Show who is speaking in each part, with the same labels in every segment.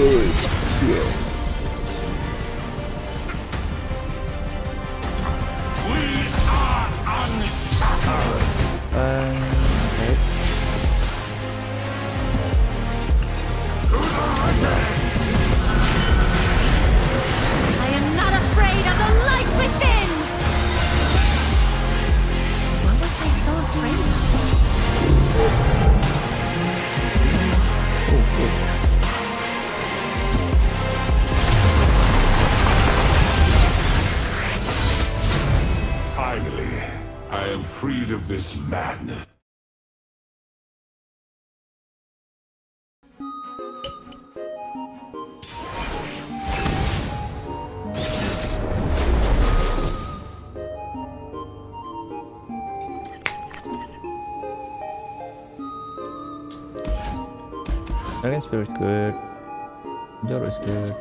Speaker 1: Uh,
Speaker 2: I am
Speaker 3: freed of this madness.
Speaker 1: Dragon Spear is good. Joro is good.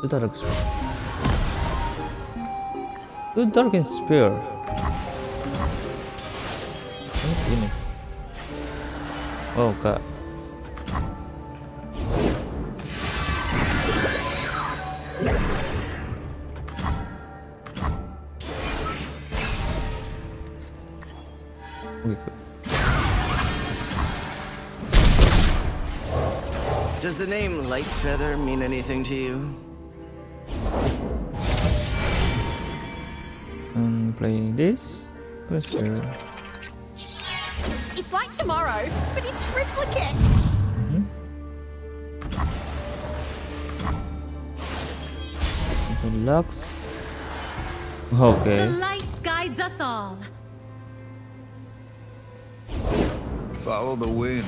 Speaker 1: The Dark Spear. The Dark Spear. Oh, kak. Oh.
Speaker 4: Does the name Lightfeather mean anything to you?
Speaker 1: I'm playing this. Dragon Spear.
Speaker 2: It's like tomorrow, but in triplicate! Hmm?
Speaker 1: Good Lux. Okay.
Speaker 2: The light guides us all.
Speaker 5: Follow the wind,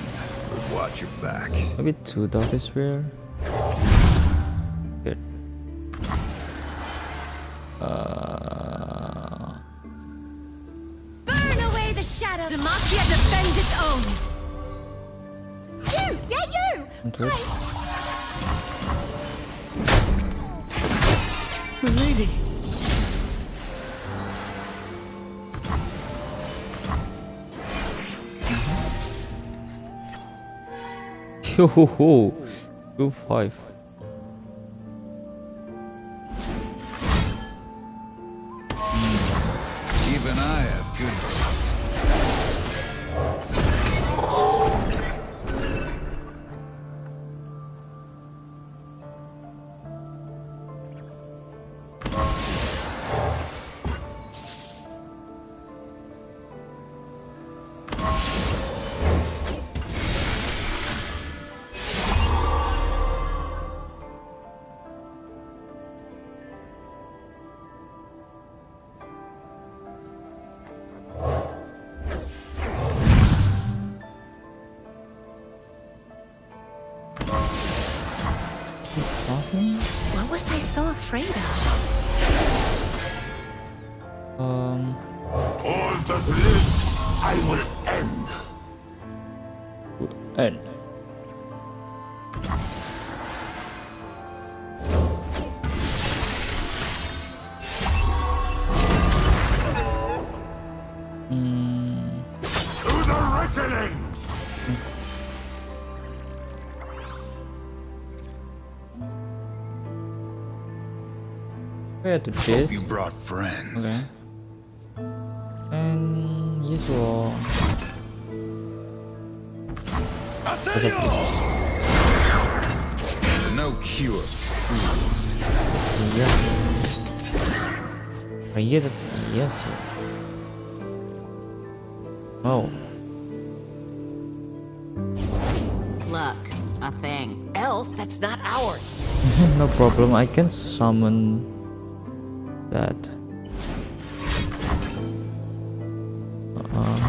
Speaker 5: but watch your back.
Speaker 1: Maybe two Dark Spear. Good.
Speaker 2: Shadow! Demacia defends its own! You! Yeah, you!
Speaker 1: into it.
Speaker 4: Milady!
Speaker 1: Yo ho ho. Two five. Awesome.
Speaker 2: What was I so afraid of?
Speaker 1: Um.
Speaker 3: All that lives, I will end.
Speaker 1: And where to
Speaker 5: Hope
Speaker 1: this?
Speaker 5: you brought friends.
Speaker 1: Okay. And usual.
Speaker 5: No cure.
Speaker 1: Iya. Ah, Iya, tet- iya sih. Oh,
Speaker 6: Look, a thing.
Speaker 7: Elf, that's not ours.
Speaker 1: no problem. I can summon that. Uh-huh. Hmm,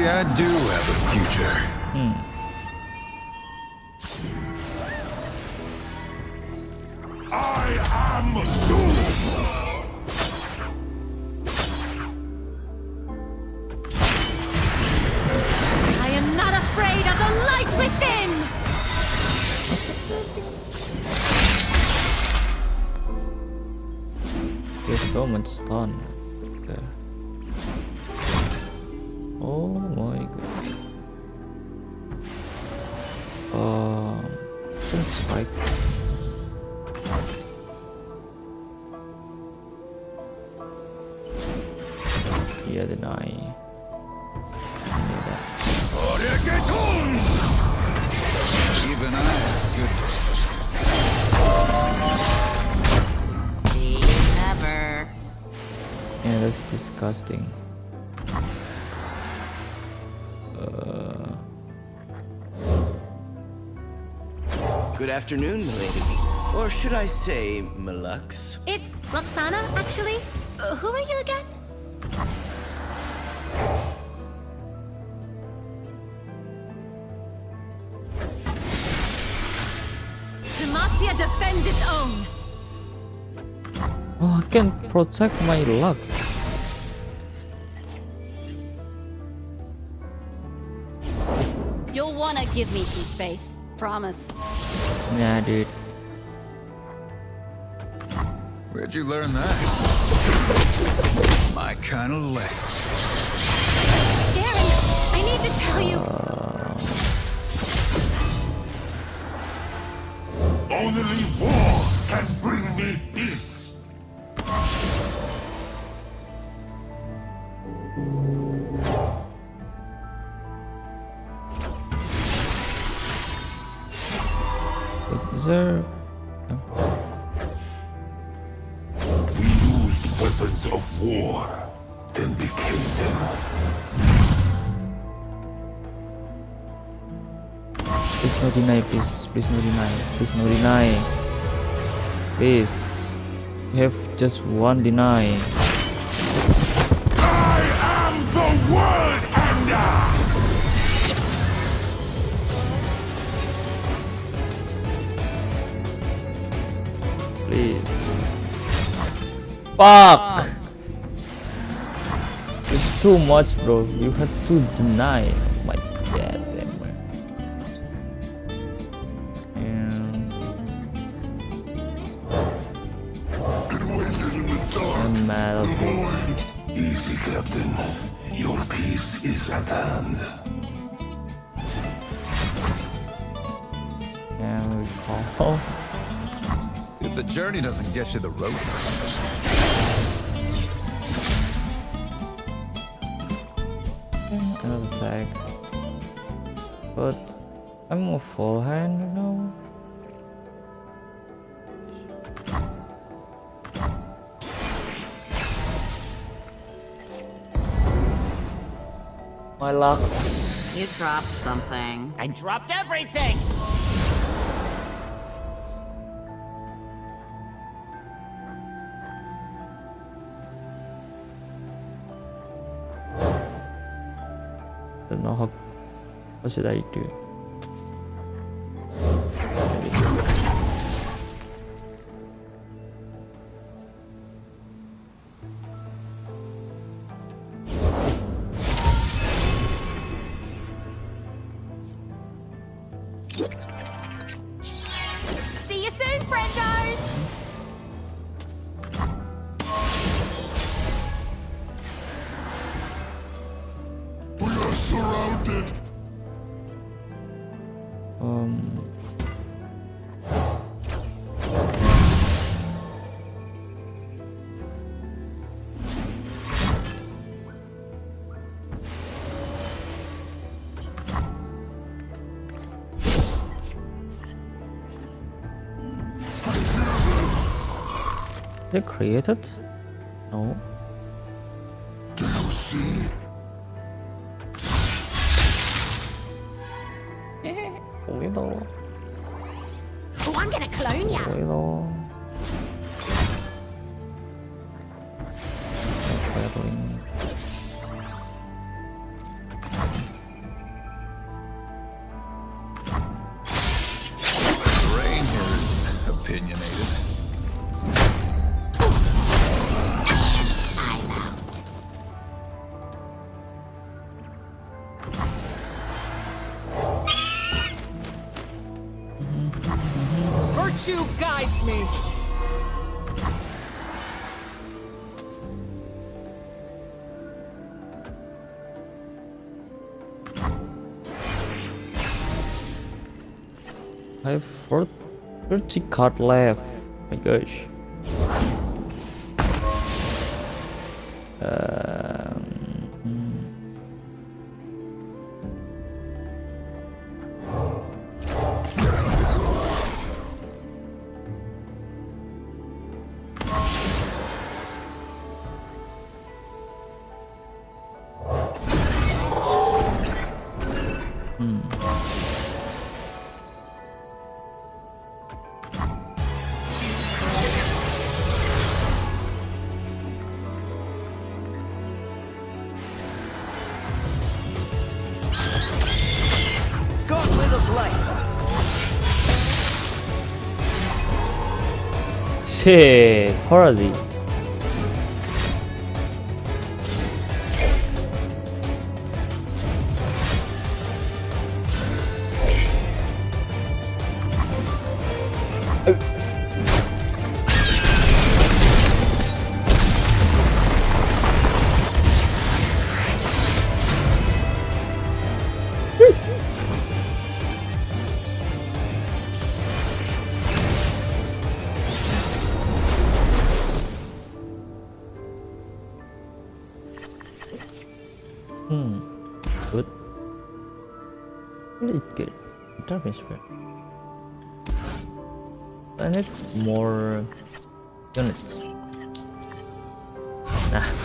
Speaker 5: Maybe I do have a future.
Speaker 3: I am doom!
Speaker 2: I am not afraid of the light within!
Speaker 1: There's so much stun Um, can strike. Yeah, deny. Knew that.
Speaker 5: Even I have good.
Speaker 1: Yeah, that's disgusting.
Speaker 4: Good afternoon, milady. Or should I say, Malux?
Speaker 2: It's Luxana, actually. Uh, who are you again? Demacia defends its own!
Speaker 1: oh, I can protect my lux.
Speaker 2: You'll wanna give me some space. Promise.
Speaker 1: Yeah, dude.
Speaker 5: Where'd you learn that? My kind of lesson.
Speaker 2: Garen, I need to tell you.
Speaker 3: Only war can bring me
Speaker 1: please. Please no deny. Please no deny. Please. You have just one deny.
Speaker 3: I am the world ender!
Speaker 1: Please. Fuck! It's too much, bro. You have to deny. I'm mad.
Speaker 3: Void. Easy, Captain. Your peace is at hand.
Speaker 1: Can recall.
Speaker 5: If the journey doesn't get you the road,
Speaker 1: Another attack. But I'm a full hand now. My lux.
Speaker 6: You dropped something.
Speaker 7: I dropped everything!
Speaker 1: don't know how. What should I do? They created? 4 30 card left. My gosh. Shit, Parazi.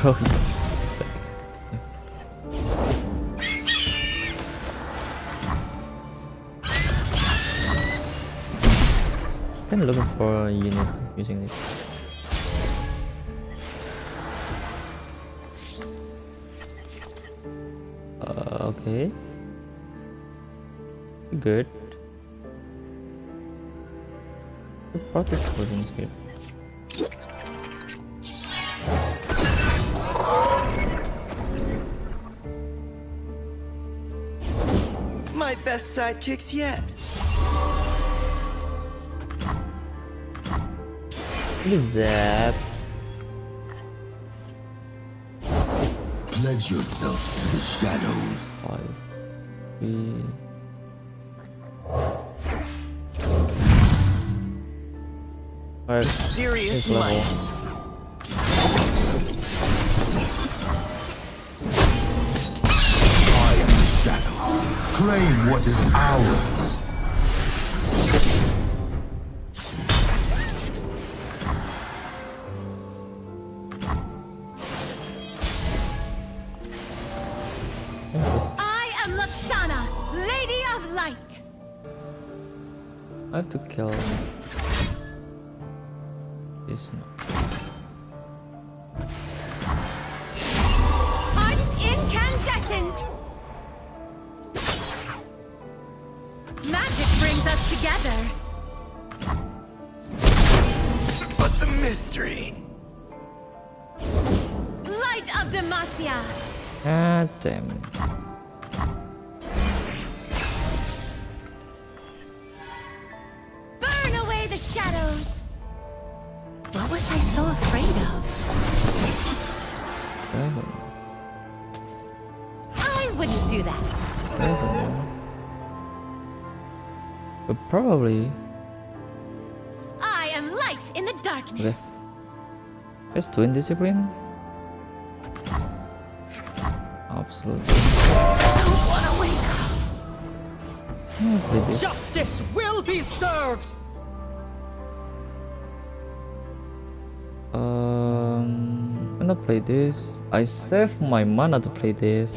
Speaker 1: Bro. I'm looking for a unit using this. Uh, okay. Good. The protect potions here.
Speaker 4: Sidekicks yet.
Speaker 1: What is that?
Speaker 3: Pledge yourself to the shadows.
Speaker 1: Five. Three. Alright,
Speaker 4: Mysterious
Speaker 1: next
Speaker 3: what is ours.
Speaker 2: I am Luxana, Lady of Light.
Speaker 1: I have to kill this.
Speaker 2: I'm
Speaker 1: damn it.
Speaker 2: Burn away the shadows. What was I so afraid of?
Speaker 1: Seven.
Speaker 2: I wouldn't do that.
Speaker 1: Seven. But probably.
Speaker 2: I am light in the darkness.
Speaker 1: Okay. Let's twin discipline. Absolutely.
Speaker 2: Don't wanna wake up.
Speaker 1: Yeah, play this.
Speaker 7: Justice will be served.
Speaker 1: Uh, cannot play this. I save my mana to play this.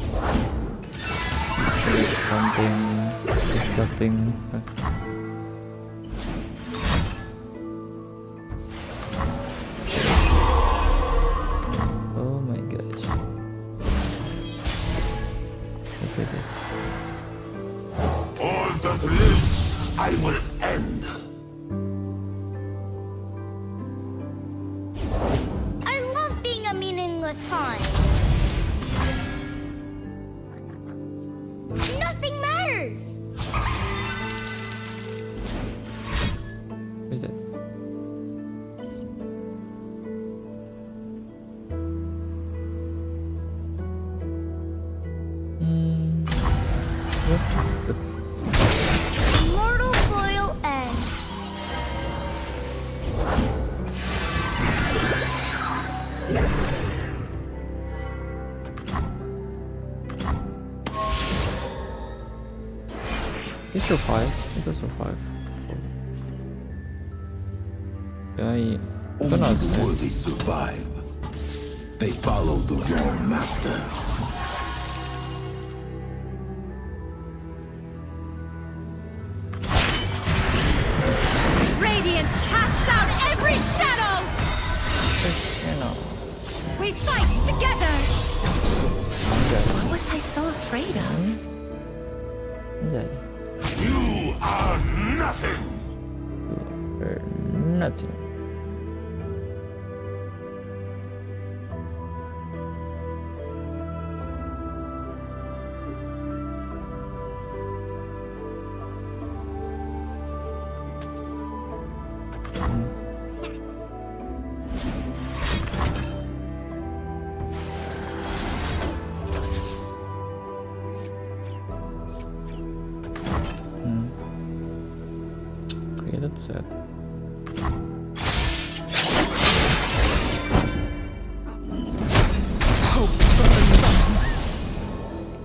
Speaker 1: Something disgusting.
Speaker 2: Mortal foil end.
Speaker 1: He survived. He does survive. Yeah, he...
Speaker 3: Only
Speaker 1: But not
Speaker 3: the worthy survive. They follow the wrong master.
Speaker 1: Sad.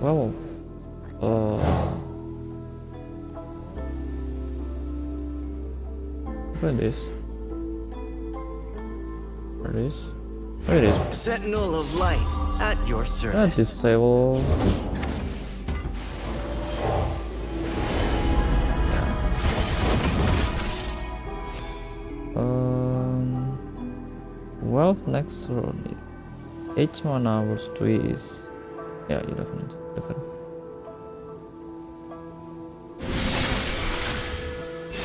Speaker 1: Wow. Uh. What is this? What is? What it is?
Speaker 4: Sentinel of light at your
Speaker 1: Ah,
Speaker 4: service.
Speaker 1: disable. Well, next round is 8 mana was 2 is yeah 11 11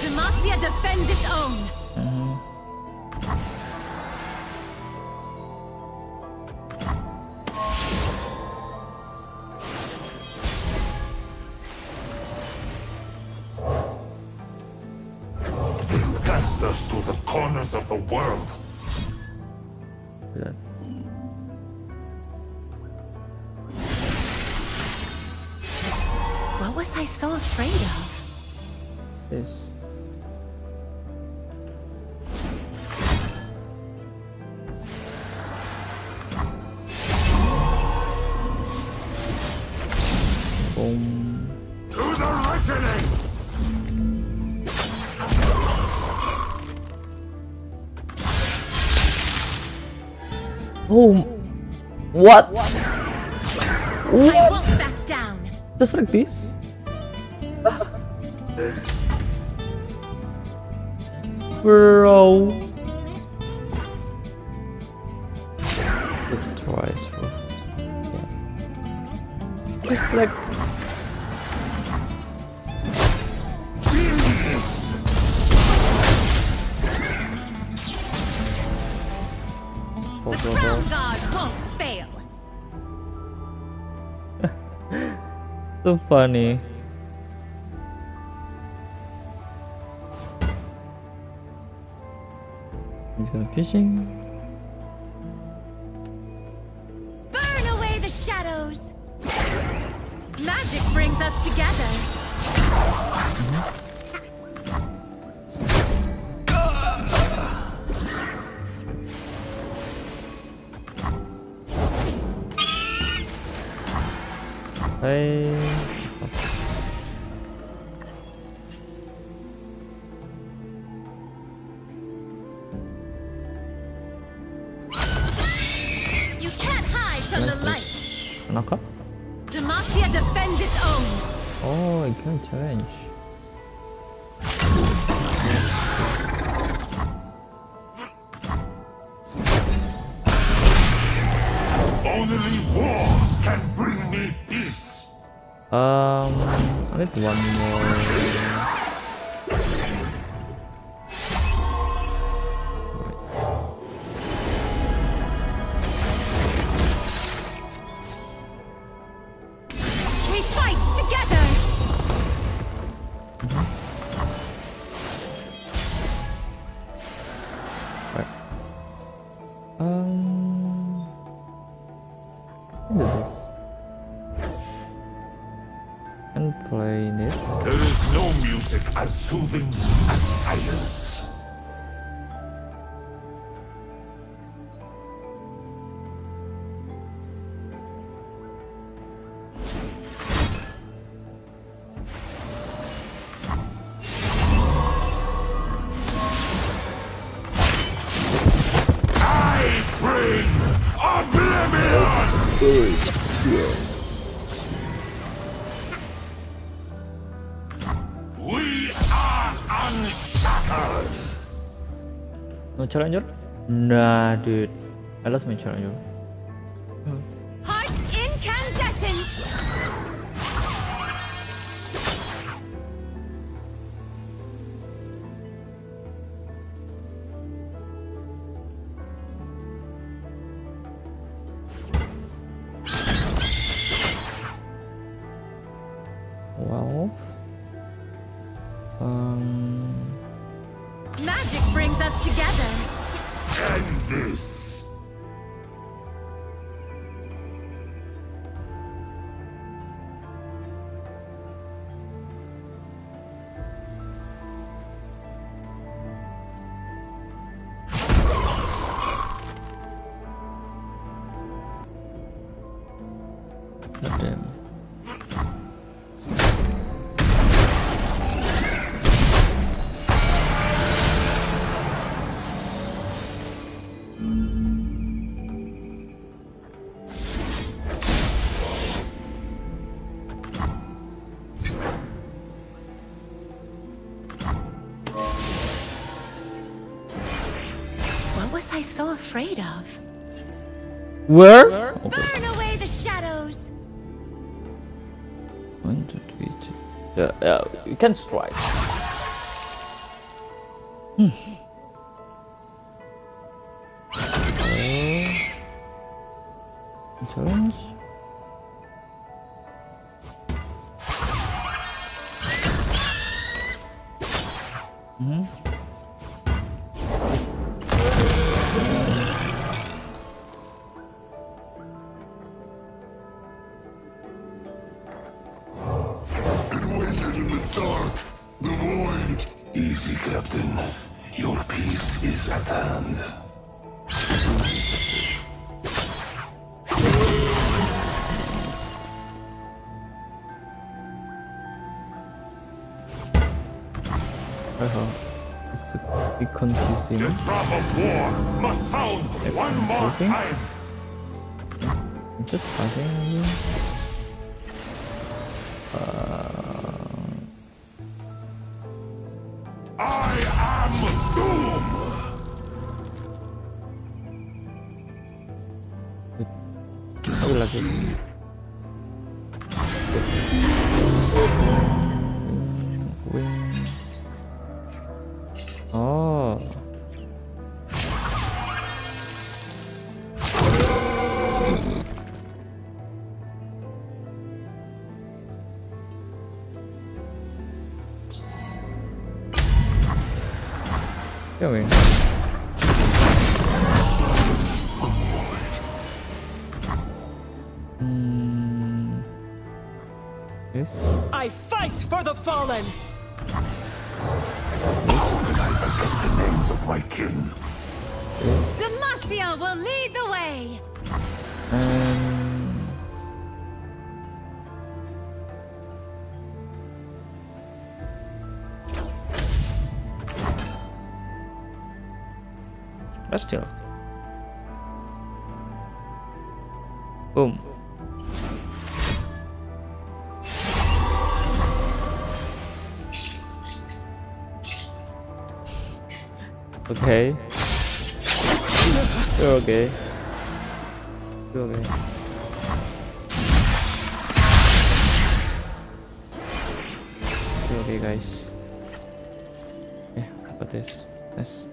Speaker 2: Demacia defends its own.
Speaker 3: They cast us to the corners of the world.
Speaker 2: Was I so afraid of?
Speaker 1: this boom
Speaker 3: To the reckoning!
Speaker 1: oh what what
Speaker 2: back down.
Speaker 1: just like this bro it twice bro yeah. it's like
Speaker 2: The crown
Speaker 1: go.
Speaker 2: god won't fail.
Speaker 1: So funny. 피싱
Speaker 3: Only war can bring me peace.
Speaker 1: Um, I need one more.
Speaker 3: Are unshattered!
Speaker 1: No challenger? Nah, dude. I lost my challenger.
Speaker 2: Hearts afraid of?
Speaker 1: Where? Okay.
Speaker 2: Burn away the shadows.
Speaker 1: One, two, three, two. Yeah, yeah, you can strike. Hmm. Uh-huh. It's a bit confusing.
Speaker 3: The drum of war must sound one more time.
Speaker 1: I'm just passing you.
Speaker 3: I am doom.
Speaker 1: Aku lagi. Wing.
Speaker 2: Demacia will lead the way.
Speaker 1: Um, but still. Boom. Okay. You're okay. You're okay. You're okay, guys. Yeah, got this. Nice.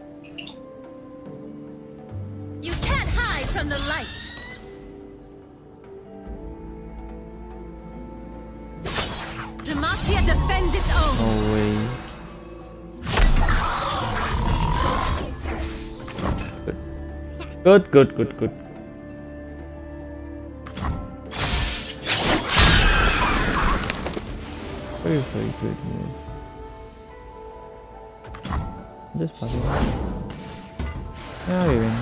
Speaker 2: You can't hide from the light.
Speaker 1: Good. Good, good, good. Very, very good move. Just passing. Yeah, we win.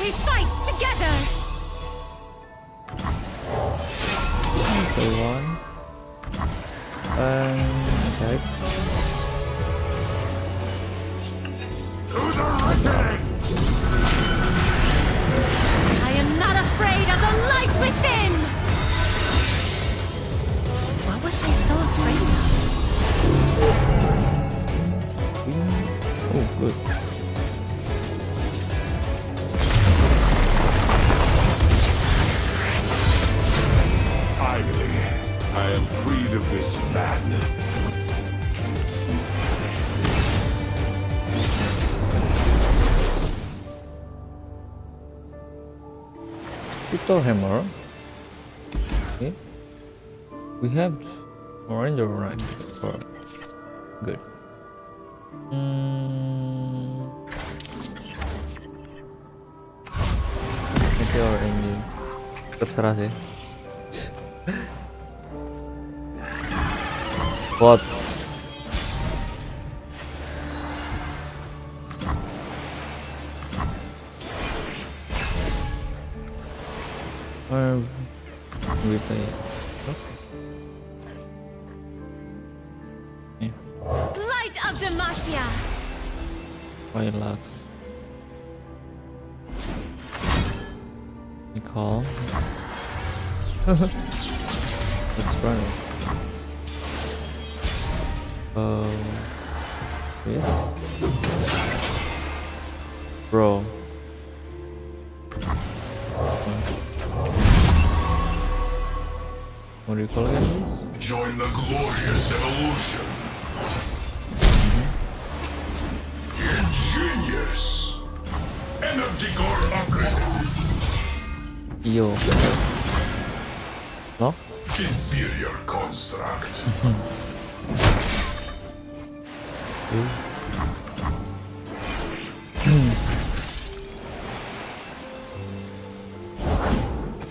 Speaker 2: We fight together.
Speaker 1: Okay, one. Victor Hammer. Okay. We have orange or override for good. Mm. Meteor engine. Terserah sih. What? Yo. No?
Speaker 3: Inferior construct.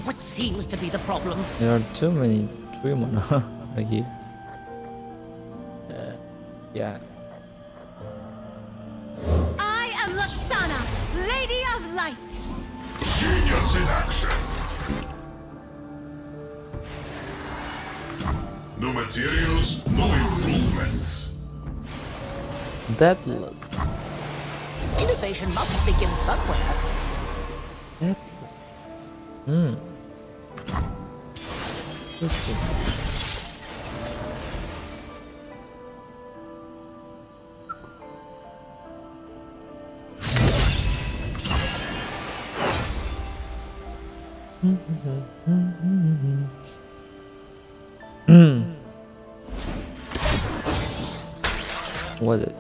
Speaker 7: What seems to be the problem?
Speaker 1: There are too many three mana right here. Uh, yeah.
Speaker 3: In action. New materials, no improvements.
Speaker 1: Deathless.
Speaker 7: Innovation must begin somewhere.
Speaker 1: Deathless. Hmm. Interesting. What is?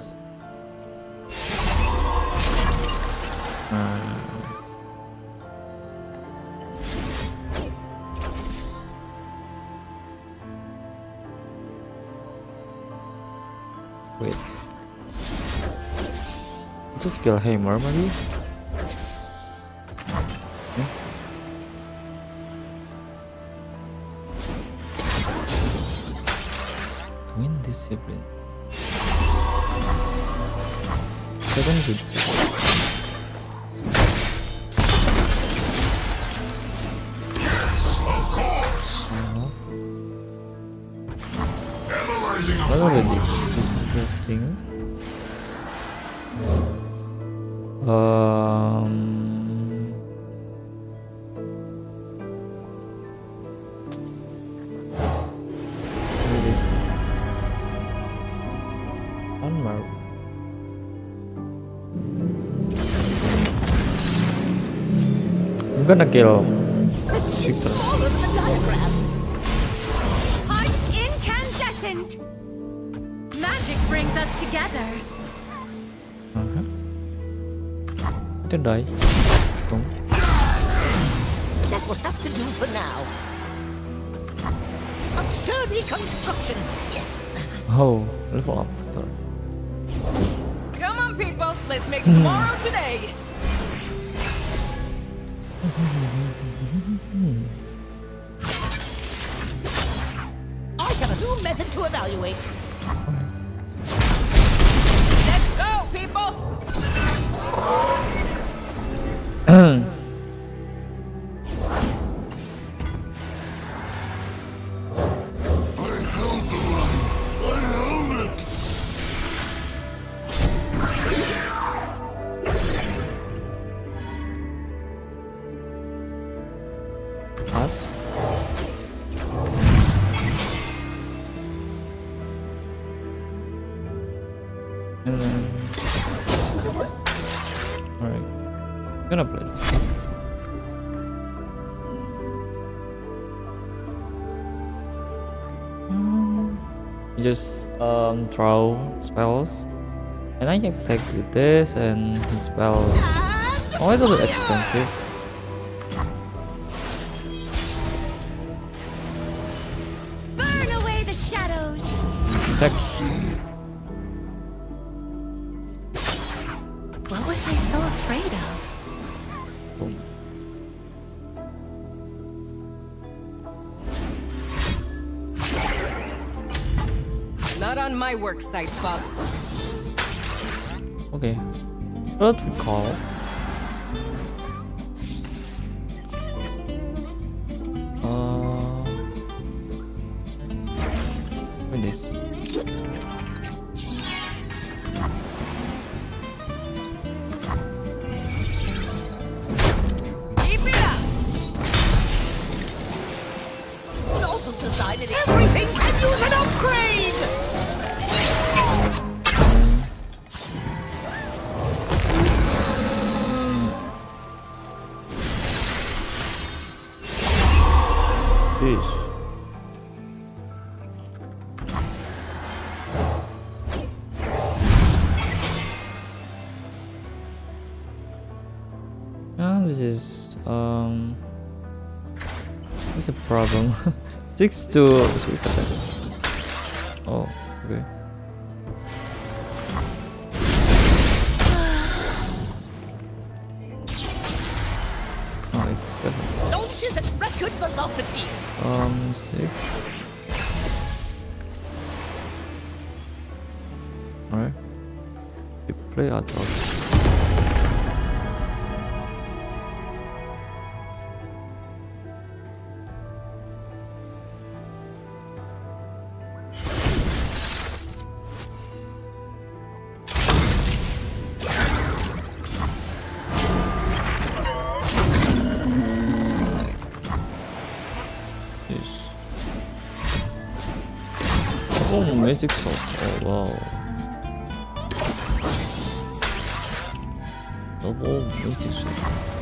Speaker 1: Uh, wait. Itu skill hammer maybe? I'm gonna kill Viktor.
Speaker 7: Smaller than the diagram.
Speaker 2: Hearts incandescent. Magic brings us together.
Speaker 1: Uh-huh. Did die. Boom.
Speaker 7: That will have to do for now. A sturdy construction.
Speaker 1: Oh, level up Viktor.
Speaker 8: Come on, people. Let's make tomorrow today.
Speaker 7: I have a new method to evaluate.
Speaker 8: Let's go, people.
Speaker 1: And then. Alright. Gonna play. You just um throw spells. And I can attack with this and hit spells. Oh, a little bit expensive.
Speaker 2: Burn away the shadows.
Speaker 1: Attack.
Speaker 8: My work site, Bob.
Speaker 1: Okay. Earth recall. Uh, what is this?
Speaker 8: Keep it up.
Speaker 7: We also decided
Speaker 1: is a problem. Six to sweep attack. Oh, okay. Oh, it's seven.
Speaker 7: Launches at record velocities.
Speaker 1: Um, six. Alright. You play Aatrox. Yes. Magic sword. Oh, wow. Double magic sword.